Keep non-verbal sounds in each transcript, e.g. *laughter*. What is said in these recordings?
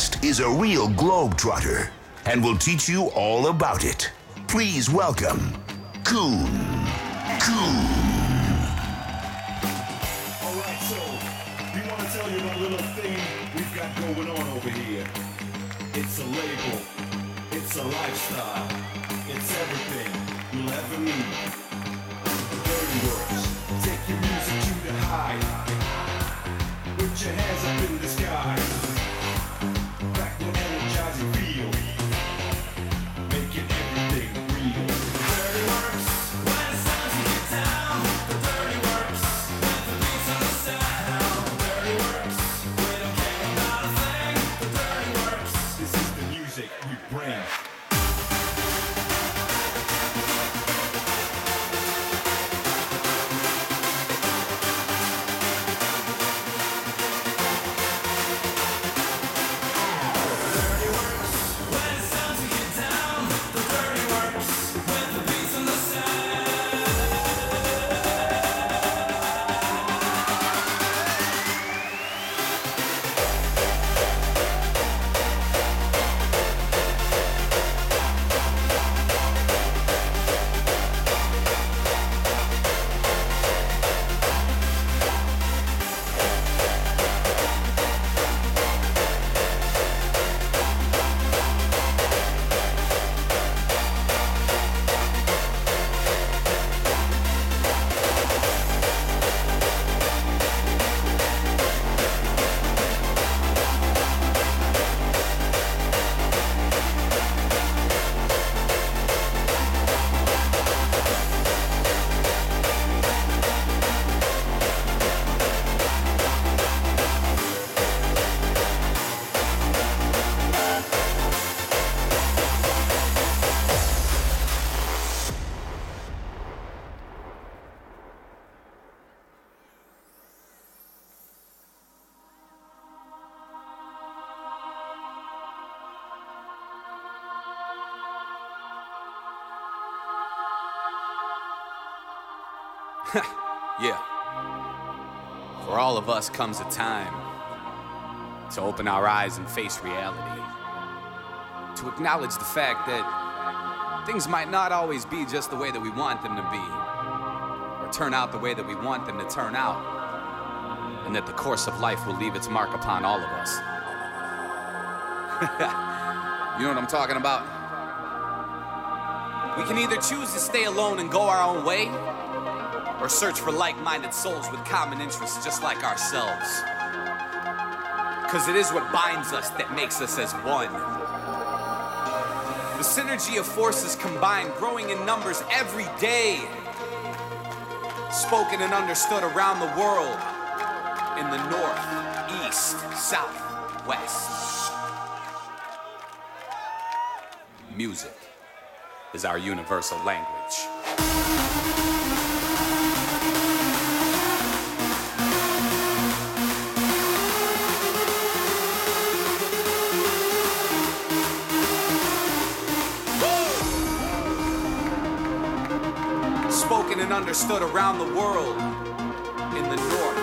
guest is a real globetrotter and will teach you all about it. Please welcome Coone. Coone. All right, so we want to tell you about a little thing we've got going on over here. It's a label, it's a lifestyle, it's everything you'll ever need. Dirty Workz, take your music to the high. Put your hands up in *laughs* Yeah. For all of us comes a time to open our eyes and face reality. To acknowledge the fact that things might not always be just the way that we want them to be, or turn out the way that we want them to turn out, and that the course of life will leave its mark upon all of us. *laughs* you know what I'm talking about? We can either choose to stay alone and go our own way, or search for like minded souls with common interests just like ourselves. Because it is what binds us that makes us as one. The synergy of forces combined, growing in numbers every day. Spoken and understood around the world in the north, east, south, west. Music is our universal language. Spoken and understood around the world in the north,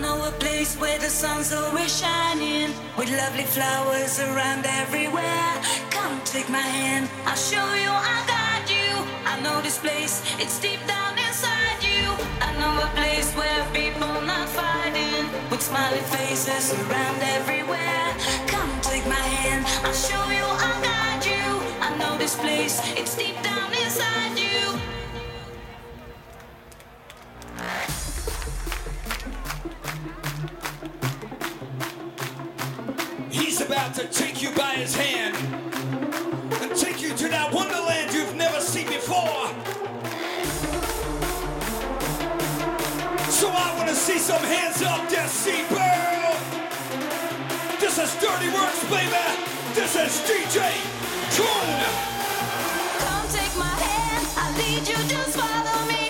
know a place where the sun's always shining, with lovely flowers around everywhere. Come take my hand, I'll show you, I'll guide you. I know this place, it's deep down inside you. I know a place where people not fighting, with smiling faces around everywhere. Come take my hand, I'll show you, I'll guide you. I know this place, it's deep down inside you. He's about to take you by his hand and take you to that wonderland you've never seen before. So I want to see some hands up, Decibel. This is Dirty Workz, baby. This is DJ Coone. Come take my hand, I'll lead you, just follow me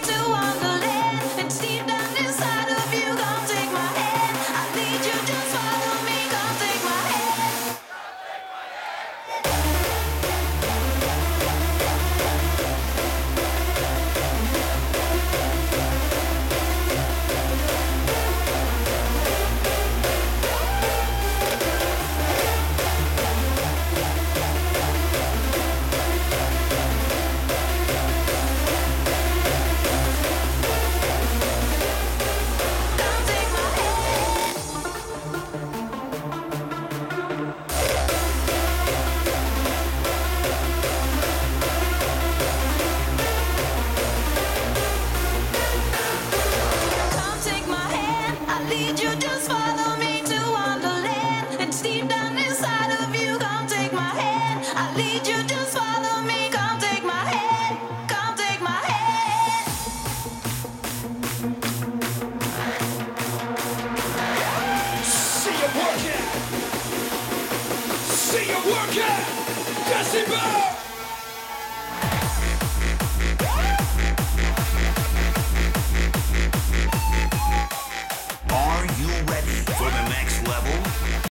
See you working. Decibel.